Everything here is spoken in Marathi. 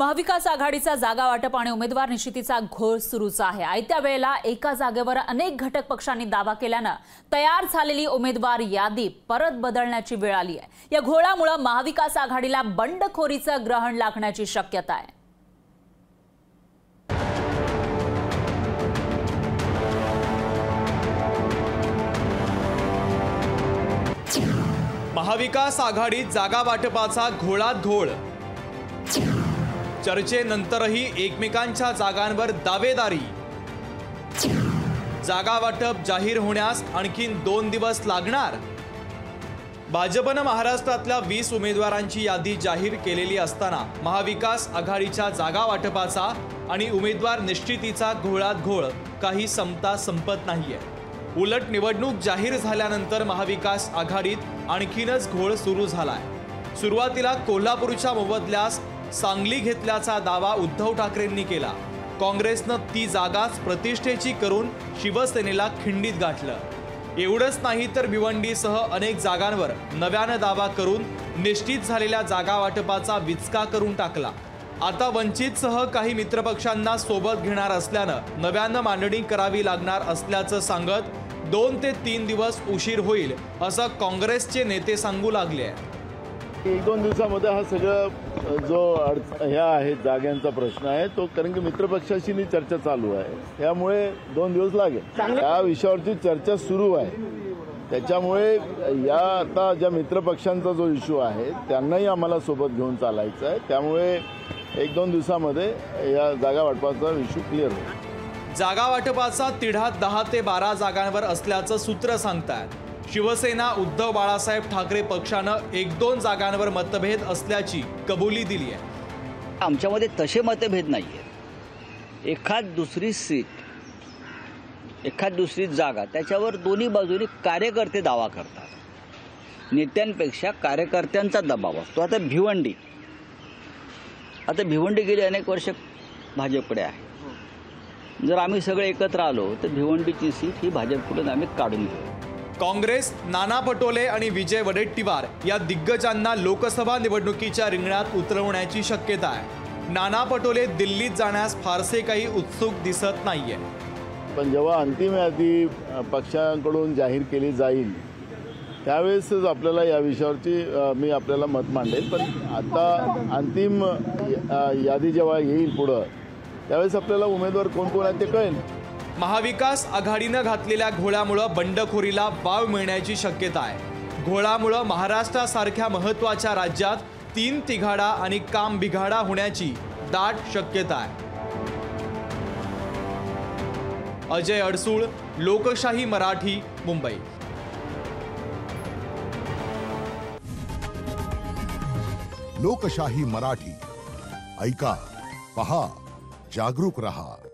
महाविकास आघाडीचा जागा वाटप आणि उमेदवार निश्चितीचा घोळ सुरूच आहे. आयत्या वेळेला एका जागेवर अनेक घटक पक्षांनी दावा केल्यानं तयार झालेली उमेदवार यादी परत बदलण्याची वेळ आली आहे. या घोळामुळे महाविकास आघाडीला बंडखोरीचं ग्रहण लागण्याची शक्यता आहे. महाविकास आघाडीत जागा वाटपाचा घोळात घोळ चर्चेनंतरही एकमेकांच्या जागांवर दावेदारी. जागा वाटप जाहीर होण्यास आणखीन दोन दिवस लागणार. भाजपनं महाराष्ट्रातल्या वीस उमेदवारांची यादी जाहीर केलेली असताना महाविकास आघाडीच्या जागा वाटपाचा आणि उमेदवार निश्चितीचा घोळात घोळ काही संपता संपत नाहीये. उलट निवडणूक जाहीर झाल्यानंतर महाविकास आघाडीत आणखीनच घोळ सुरू झालाय. सुरुवातीला कोल्हापूरच्या मोबदल्यास सांगली घेतल्याचा दावा उद्धव ठाकरेंनी केला. काँग्रेसनं ती जागाच प्रतिष्ठेची करून शिवसेनेला खिंडीत गाठलं. एवढंच नाही तर भिवंडीसह अनेक जागांवर नव्यानं दावा करून निश्चित झालेल्या जागा वाटपाचा विचका करून टाकला. आता वंचितसह काही मित्रपक्षांना सोबत घेणार असल्यानं नव्यानं मांडणी करावी लागणार असल्याचं सांगत दोन ते तीन दिवस उशीर होईल असं काँग्रेसचे नेते सांगू लागले आहे एक दोन दिवसामध्ये हा सगळं जो अडच ह्या आहेत जाग्यांचा प्रश्न आहे तो कारण की मित्रपक्षाशी नी चर्चा चालू आहे. त्यामुळे दोन दिवस लागेल. या विषयावरची चर्चा सुरू आहे. त्याच्यामुळे या आता ज्या मित्रपक्षांचा जो इश्यू आहे त्यांनाही आम्हाला सोबत घेऊन चालायचं आहे. त्यामुळे एक दोन दिवसामध्ये या जागा वाटपाचा इश्यू क्लिअर होईल. जागा वाटपाचा तिढा दहा ते बारा जागांवर असल्याचं सूत्र सांगतात शिवसेना उद्धव बाळासाहेब ठाकरे पक्षानं एक दोन जागांवर मतभेद असल्याची कबुली दिली आहे. आमच्यामध्ये तसे मतभेद नाही आहेत एखाद दुसरी सीट एखाद दुसरी जागा त्याच्यावर दोन्ही बाजूनी कार्यकर्ते दावा करतात. नेत्यांपेक्षा कार्यकर्त्यांचा दबाव असतो. आता भिवंडी. आता भिवंडी गेली अनेक वर्ष भाजपकडे आहे. जर आम्ही सगळे एकत्र आलो तर भिवंडीची सीट ही भाजपकडून आम्ही काढून घेऊ. काँग्रेस नाना पटोले आणि विजय वडेट्टीवार या दिग्गजांना लोकसभा निवडणुकीच्या रिंगणात उतरवण्याची शक्यता आहे. नाना पटोले दिल्लीत जाण्यास फारसे काही उत्सुक दिसत नाहीये. पण जेव्हा अंतिम यादी पक्षांकडून जाहीर केली जाईल त्यावेळेसच आपल्याला या विषयावरची मी आपल्याला मत मांडेल पण आता अंतिम यादी जेव्हा येईल पुढं त्यावेळेस आपल्याला उमेदवार कोण कोण आहेत ते कळेल. महाविकास आघाडीनं घातलेल्या घोळ्यामुळं बंडखोरीला वाव मिळण्याची शक्यता आहे. घोळामुळं महाराष्ट्रासारख्या महत्त्वाच्या राज्यात तीन तिघाडा आणि काम बिघाडा होण्याची दाट शक्यता आहे. अजय अडसूळ लोकशाही मराठी मुंबई. लोकशाही मराठी. ऐका पहा जागरूक रहा.